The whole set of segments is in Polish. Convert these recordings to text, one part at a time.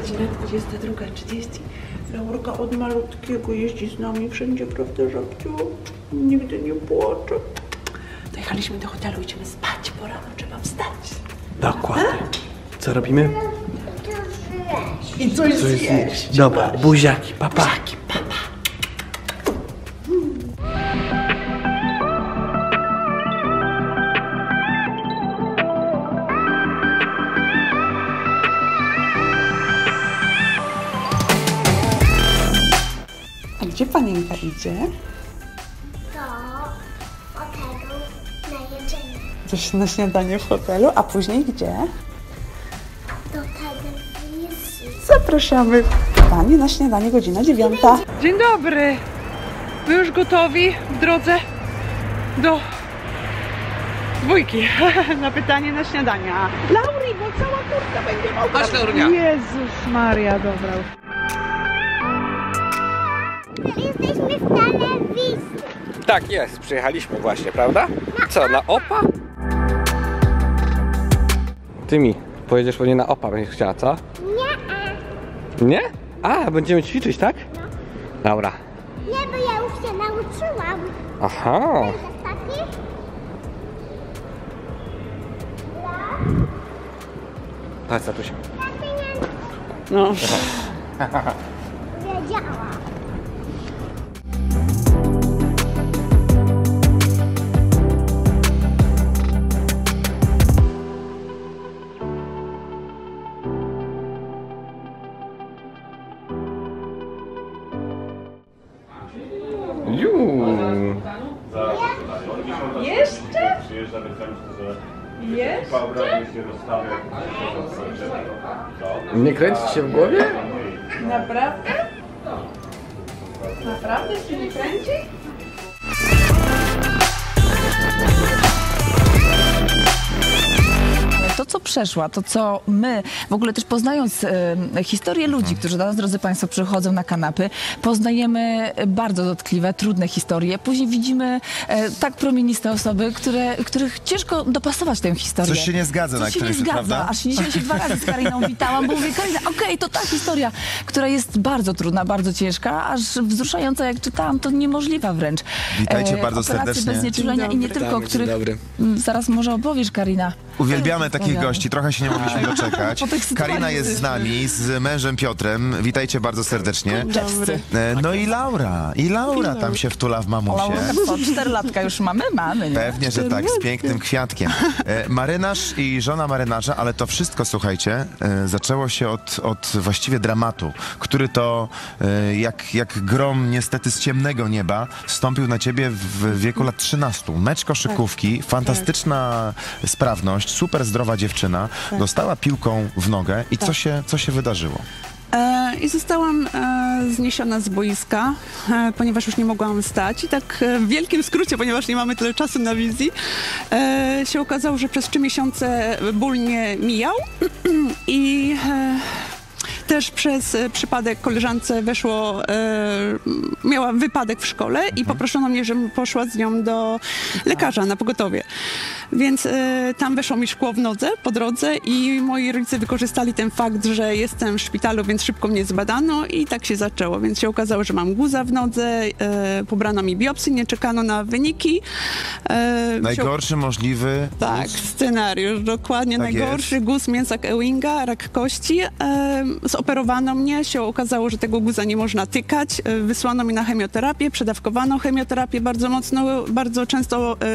22.30. Laurka od malutkiego jeździ z nami wszędzie, prawda, żabciu? Nigdy nie płacze. Dojechaliśmy do hotelu, idziemy spać, bo rano trzeba wstać. Dokładnie. Co robimy? I coś, Co jest jeść? Dobra, buziaki, papa. A idzie? do hotelu na jedzenie, Coś na śniadanie w hotelu, a później gdzie? do telewizji. Zapraszamy Pani na śniadanie godzina dziewiąta. Dzień dobry. Wy już gotowi w drodze do dwójki na pytanie na śniadania. Lauri, bo cała kurtka będzie Lauria. Jezus Maria, dobra. Jesteśmy w telewizji. Tak jest, przyjechaliśmy właśnie, prawda? Co, na OPA? Ty mi pojedziesz pewnie na OPA, będziesz chciała, co? Nie, Nie? A, będziemy ćwiczyć, tak? Dobra. nie, bo ja już się nauczyłam. Aha. Chodź, Satusia. No. Wiedziałam. Obrazy się rozstawia. Nie kręcić się w głowie? Naprawdę? Naprawdę się nie kręci? To, co przeszła, to, co my, w ogóle też poznając e, historię ludzi, którzy do nas, drodzy Państwo, przychodzą na kanapy, poznajemy bardzo dotkliwe, trudne historie. Później widzimy e, tak promieniste osoby, które, których ciężko dopasować tę historię. Coś się nie zgadza Coś na się nie zgadza. prawda? Aż się dzisiaj się dwa razy z Kariną witałam, bo mówię, Karina, okej, to ta historia, która jest bardzo trudna, bardzo ciężka, aż wzruszająca, jak czytałam, to niemożliwa wręcz. Witajcie bardzo operacje serdecznie. bez znieczulenia i nie tylko, o których dobry. zaraz może opowiesz, Karina. Uwielbiamy takich gości, trochę się nie mogliśmy doczekać. Karina jest z nami, z mężem Piotrem. Witajcie bardzo serdecznie. Dobry. E, No i Laura, i Laura tam się wtula w mamusie. Laura, co, czterolatka już mamy? Mamy, nie? Pewnie, że tak, z pięknym kwiatkiem. E, Marynarz i żona marynarza, ale to wszystko, słuchajcie, e, zaczęło się od, od właściwie dramatu, który to jak, jak grom niestety z ciemnego nieba wstąpił na ciebie w wieku lat 13. Mecz koszykówki, fantastyczna sprawność, super zdrowa dziewczyna, dostała piłką w nogę i co, się, co się wydarzyło? E, I zostałam e, zniesiona z boiska, e, ponieważ już nie mogłam wstać. I tak e, w wielkim skrócie, ponieważ nie mamy tyle czasu na wizji, e, się okazało, że przez trzy miesiące ból nie mijał i e, też przez e, przypadek koleżance weszło, e, miała wypadek w szkole i poproszono mnie, żebym poszła z nią do lekarza na pogotowie. Więc e, tam weszło mi szkło w nodze po drodze i moi rodzice wykorzystali ten fakt, że jestem w szpitalu, więc szybko mnie zbadano i tak się zaczęło. Więc się okazało, że mam guza w nodze, pobrano mi biopsję, nie czekano na wyniki. Najgorszy możliwy tak, scenariusz, dokładnie. Tak Najgorszy guz mięsa Ewinga, rak kości. Em, zoperowano mnie, się okazało, że tego guza nie można tykać. E, Wysłano mi na chemioterapię, przedawkowano chemioterapię bardzo mocno, bardzo często e,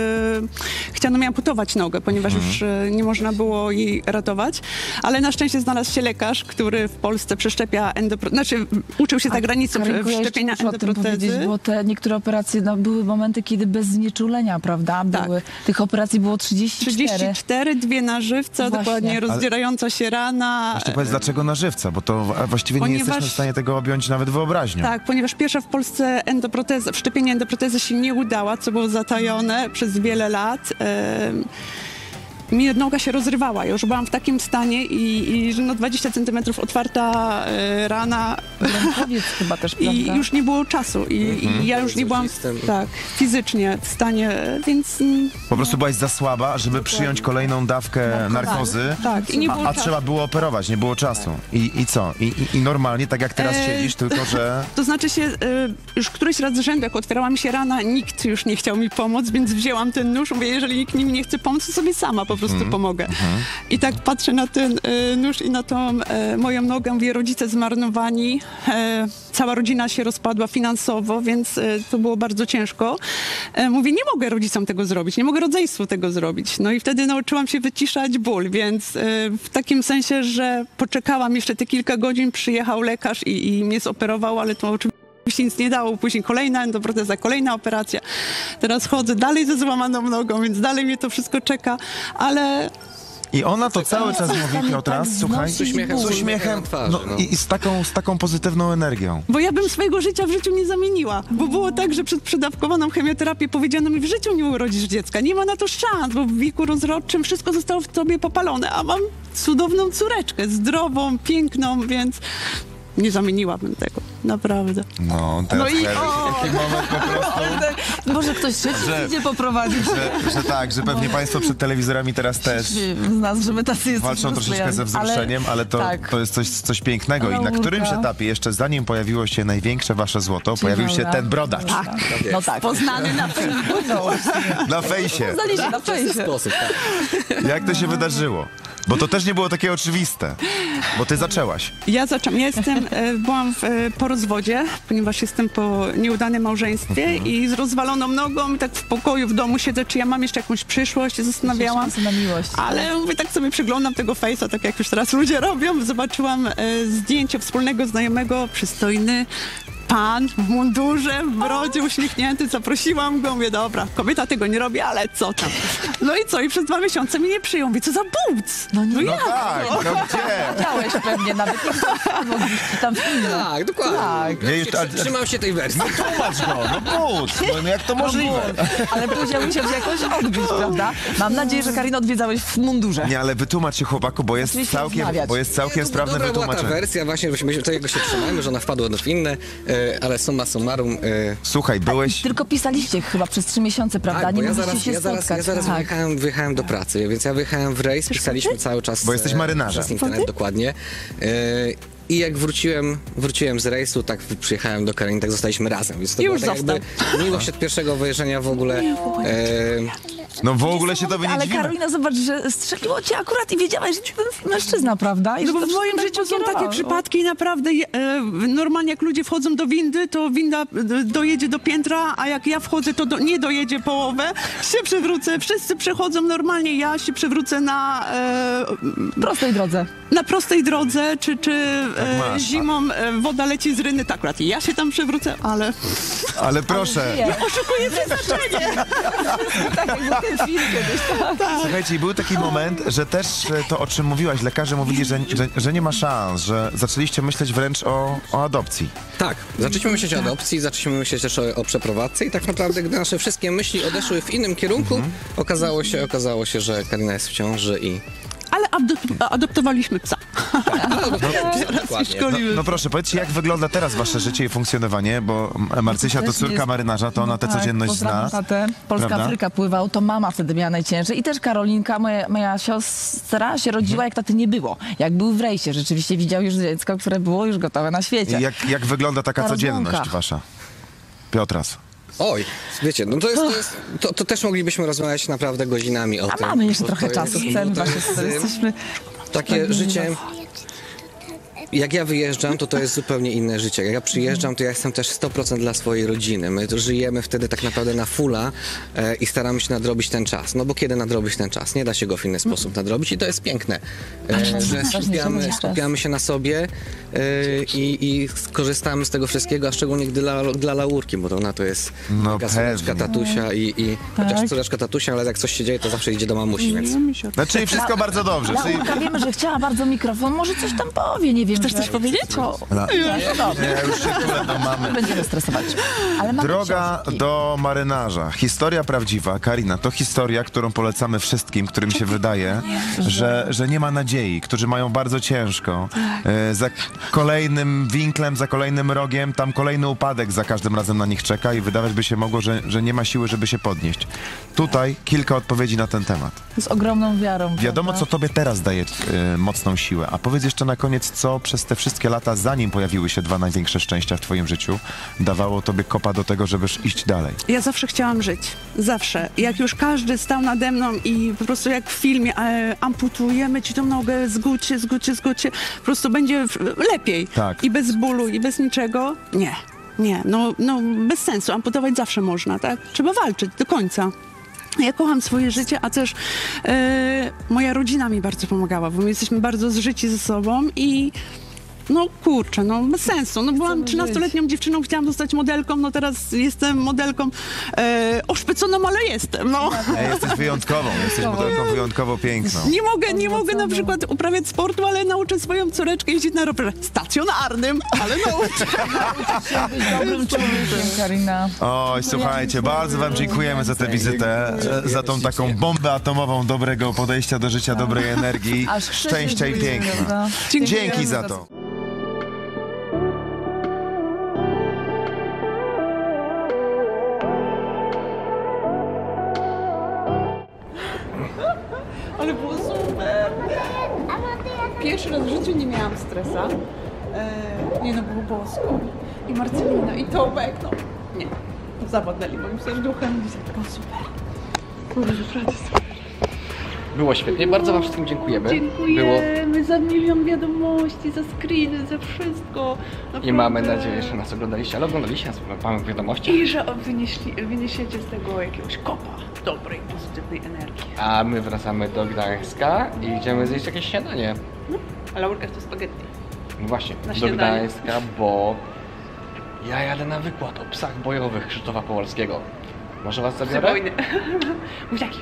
chciano mi amputować nogę, ponieważ już e, nie można było jej ratować. Ale na szczęście znalazł się lekarz, który w Polsce przeszczepia endoprotezę, znaczy uczył się za granicą ja wszczepienia powiedzieć, endoprotezy. bo te niektóre operacje, no, były momenty, kiedy bez znieczulenia, prawda? Tak. Były, tych operacji było 34. 34, dwie na żywca, dokładnie rozdzierająca się rana. Jeszcze powiedz, dlaczego na żywca, bo to wa- właściwie nie Ponieważ- jesteśmy w stanie tego objąć nawet wyobraźnią. Tak, ponieważ pierwsza w Polsce endoproteza, wszczepienie endoprotezy się nie udała, co było zatajone przez wiele lat. Em, Mi noga się rozrywała, już byłam w takim stanie i, i że no 20 centymetrów otwarta e, rana Rękowiec chyba też, I prawda? już nie było czasu i, i ja już nie byłam tak, fizycznie w stanie, więc mm, Po prostu byłaś za słaba, żeby przyjąć kolejną dawkę narkozy. tak, i nie było A, a trzeba było operować, nie było czasu. I, i co? I, i, I normalnie, tak jak teraz E, siedzisz, tylko że... To znaczy się, y, już któryś raz z rzędu, jak otwierała mi się rana, nikt już nie chciał mi pomóc, więc wzięłam ten nóż, mówię, jeżeli nikt mi nie chce pomóc, to sobie sama po prostu pomogę. I tak patrzę na ten y, nóż i na tą y, moją nogę, mówię, rodzice zmarnowani, e, cała rodzina się rozpadła finansowo, więc y, to było bardzo ciężko. E, mówię, nie mogę rodzicom tego zrobić, nie mogę rodzeństwu tego zrobić. No i wtedy nauczyłam się wyciszać ból, więc y, w takim sensie, że poczekałam jeszcze te kilka godzin, przyjechał lekarz i, i mnie zoperował, ale to oczywiście Oczywiście nic nie dało, później kolejna endoproteza, kolejna operacja. Teraz chodzę dalej ze złamaną nogą, więc dalej mnie to wszystko czeka, ale I ona to cały czas mówi, tak Piotras, słuchaj. znosić uśmiechem- Z z uśmiechem no, no. i, i z, taką, z taką pozytywną energią. bo ja bym swojego życia w życiu nie zamieniła, bo było tak, że przed przedawkowaną chemioterapię powiedziano mi, w życiu nie urodzisz dziecka, nie ma na to szans, bo w wieku rozrodczym wszystko zostało w tobie popalone, a mam cudowną córeczkę, zdrową, piękną, więc nie zamieniłabym tego, naprawdę. No, teraz No i o! taki moment po prostu, Może ktoś trzeci Że- idzie poprowadzić że, że tak, że pewnie państwo przed telewizorami teraz też z nas, żeby tacy jesteśmy walczą troszeczkę ze wzruszeniem, ale, to, tak. to jest coś, coś pięknego. I na którymś etapie, jeszcze zanim pojawiło się największe wasze złoto, pojawił się ten brodacz Tak, no tak. Poznany na No, na fejsie. Znali się na fejsie. sposób, tak. Jak to się wydarzyło? Bo to też nie było takie oczywiste. Bo ty zaczęłaś. Ja zaczęłam. Ja jestem, e, byłam w, e, po rozwodzie, ponieważ jestem po nieudanym małżeństwie i z rozwaloną nogą tak w pokoju, w domu siedzę, czy ja mam jeszcze jakąś przyszłość, zastanawiałam. Na miłość. Ale mówię, tak sobie przyglądam tego face'a, tak jak już teraz ludzie robią. Zobaczyłam e, zdjęcie wspólnego znajomego, przystojny pan w mundurze, w brodzie, uśmiechnięty. Zaprosiłam go, mówię, dobra, kobieta tego nie robi, ale co tam. No i co? I przez dwa miesiące mnie nie przyjął. Mówię, co za buc? No nie No tak, no gdzie? Widziałeś pewnie nawet tam. Tak, dokładnie. Tak. Nie, Trzymam się tej wersji. Tłumacz go, no but, no jak to możliwe? Ale później musiał się jakoś odbić, prawda? Mam nadzieję, że Karina odwiedzałeś w mundurze. Nie, ale wytłumacz się chłopaku, bo jest Oczywiście całkiem, rozmawiać. bo jest całkiem sprawne Dobra była ta wytłumaczenie. wersja właśnie, żebyśmy tego się trzymajmy, że ona wpadła w inne, e, ale summa summarum... E, Słuchaj, byłeś... Tylko pisaliście chyba przez trzy miesiące, prawda? tak, bo nie ja mogliście zaraz, się ja zaraz, spotkać. ja zaraz tak. wyjechałem, wyjechałem do pracy, więc ja wyjechałem w rejs, pisaliśmy cały czas... Bo jesteś e, marynarzem. Przez internet, dokładnie. E, I jak wróciłem, wróciłem z rejsu, tak przyjechałem do Kariny, tak zostaliśmy razem. Więc to Już była tak jakby miłość od pierwszego wejrzenia w ogóle. E, No w ogóle się tobie nie Ale dziwimy. Karolina, zobacz, że strzeliło cię akurat i wiedziałaś, że to jest mężczyzna, prawda? I No bo to w moim wszystko życiu są takie przypadki naprawdę, e, normalnie jak ludzie wchodzą do windy, to winda e, dojedzie do piętra, a jak ja wchodzę, to do, nie dojedzie połowę, się przewrócę, wszyscy przechodzą normalnie, ja się przewrócę na, e, prostej drodze. na prostej drodze, czy, czy e, masz. zimą e, woda leci z ryny, tak akurat ja się tam przewrócę, ale Ale proszę, Nie, oszukuję przeznaczenie. tak ten film kiedyś. tak. słuchajcie, i był taki moment, że też e, to, o czym mówiłaś, lekarze mówili, że, że, że nie ma szans, że zaczęliście myśleć wręcz o, o adopcji. Tak, zaczęliśmy myśleć o adopcji, zaczęliśmy myśleć też o, o przeprowadzce i tak naprawdę, gdy nasze wszystkie myśli odeszły w innym kierunku, okazało się, okazało się, że Karina jest w ciąży i... Ale adop- adoptowaliśmy psa. Dokładnie. No, Szkolimy. no proszę, powiedzcie, jak wygląda teraz wasze życie i funkcjonowanie, bo Marcysia to córka marynarza, to ona tę Tak, codzienność zna. Tatę. Polska Prawda? Afryka pływał, to mama wtedy miała najciężej. I też Karolinka, moja, moja siostra, się rodziła, Mhm. jak taty nie było. Jak był w rejsie, rzeczywiście widział już dziecko, które było już gotowe na świecie. Jak, jak wygląda taka Ta codzienność rozłąka. wasza? Piotras. Oj, wiecie, no to jest, to, jest, to, to też moglibyśmy rozmawiać naprawdę godzinami o A tym. mamy jeszcze trochę czasu, chcemy właśnie, jesteśmy... Takie życie, jak ja wyjeżdżam, to to jest zupełnie inne życie. Jak ja przyjeżdżam, to ja jestem też 100% dla swojej rodziny. My żyjemy wtedy tak naprawdę na fulla e, i staramy się nadrobić ten czas. No bo kiedy nadrobić ten czas? Nie da się go w inny sposób nadrobić i to jest piękne, e, że skupiamy, skupiamy się na sobie e, i, i korzystamy z tego wszystkiego, a szczególnie dla, dla Laurki, bo to ona to jest No taka córeczka tatusia i, i Tak. chociaż córeczka tatusia, ale jak coś się dzieje, to zawsze idzie do mamusi, więc... Znaczy wszystko bardzo dobrze. Czyli Laurka wiemy, że chciała bardzo mikrofon, może coś tam powie, nie wiem, Chcesz coś powiedzieć? La- no, dobrze. Nie, już się kulę do mamy. Będziemy stresować. Ale mamy Droga książki. do marynarza. Historia prawdziwa. Karina, to historia, którą polecamy wszystkim, którym się wydaje, że, że nie ma nadziei, którzy mają bardzo ciężko. E, Za kolejnym winklem, za kolejnym rogiem, tam kolejny upadek za każdym razem na nich czeka i wydawać by się mogło, że, że nie ma siły, żeby się podnieść. Tutaj kilka odpowiedzi na ten temat. Z ogromną wiarą. Wiadomo, prawda? co tobie teraz daje e, mocną siłę. A powiedz jeszcze na koniec, co przez te wszystkie lata, zanim pojawiły się dwa największe szczęścia w twoim życiu, dawało tobie kopa do tego, żebyś iść dalej. Ja zawsze chciałam żyć. Zawsze. Jak już każdy stał nade mną i po prostu jak w filmie e, amputujemy ci tą nogę, zgódź się, zgódź się, zgódź się, po prostu będzie lepiej. Tak. I bez bólu, i bez niczego. Nie. Nie, no, no bez sensu. Amputować zawsze można, tak? Trzeba walczyć do końca. Ja kocham swoje życie, a też e, moja rodzina mi bardzo pomagała, bo my jesteśmy bardzo zżyci ze sobą i no kurczę, no bez sensu. No byłam Chcemy 13-letnią dziewczyną, chciałam zostać modelką, no teraz jestem modelką e, oszpeconą, ale jestem, no. Ej, jesteś wyjątkową, jesteś modelką wyjątkowo piękną. Nie mogę, nie mogę na przykład uprawiać sportu, ale nauczę swoją córeczkę jeździć na rowerze stacjonarnym, ale nauczę. Dobrym człowiekiem, Karina. Oj, słuchajcie, bardzo wam dziękujemy za tę wizytę, e, za tą taką bombę atomową dobrego podejścia do życia, dobrej energii, Aż krzyczy szczęścia i piękna. Dzięki za to. Pierwszy raz w życiu nie miałam stresa. E, nie no, było bosko. I Marcelina, i Tomek, no. Nie. Zawodnęli moim serduchem. Wizytką super. Kurde, naprawdę super. Było świetnie, bardzo Wam wszystkim dziękujemy. Było Dziękujemy za milion wiadomości, za screeny, za wszystko. i mamy Naprawdę. nadzieję, że nas oglądaliście, ale oglądaliście nas, mamy wiadomości. I że wynieśli, wyniesiecie z tego jakiegoś kopa dobrej, pozytywnej energii. A my wracamy do Gdańska i idziemy zjeść jakieś śniadanie. A Laurka to spaghetti. No Właśnie, Na do. Gdańska, bo ja jadę na wykład o psach bojowych Krzysztofa Połalskiego. Może Was zabiorę? Buziaki.